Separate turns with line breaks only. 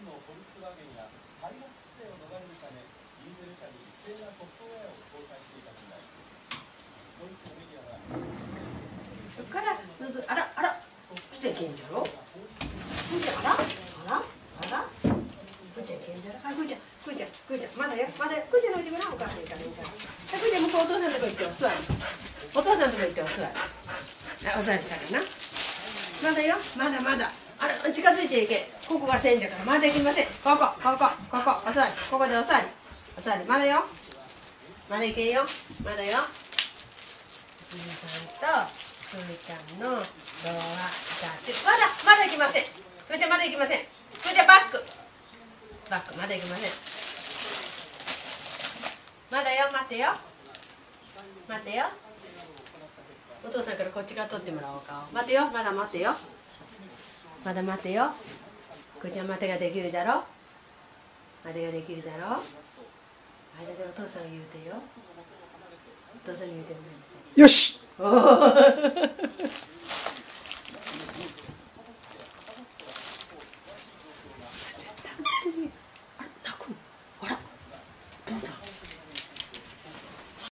スのフォルクスワーゲンが開発規制を逃れるためディーゼル車に不正なソフトウェアを搭載していた問題ドイツのメディアは
そっからあらあら不正賢者ろふーちゃんあらあらあらふーちゃん賢者ろはいふーちゃんふーちゃんふーちゃんまだよまだよふーちゃんのうちもなお母さんいいからいいからはいふーちゃん向こうお父さんのとこ行ってよ座るお父さんのとこ行ってよ座るあお座りしたかなまだよ。まだまだ。近づいていけ。ここが線じゃからまだ行きません。ここここここお座りここでお座りお座りまだよ。まだ行けよ。まだよ。じいさんとふーちゃんのドアって。まだまだ行きません。ふーちゃんまだ行きません。ふーちゃんバック。バックまだ行きません。まだよ。待ってよ。待ってよ。お父さんからこっち側取ってもらおうか。待てよ。まだ待ってよ。まだ待てよ。ふーちゃん待てができるだろ。待てができるだろ。間でお父さんが言うてよ。お父さんに言うても
よし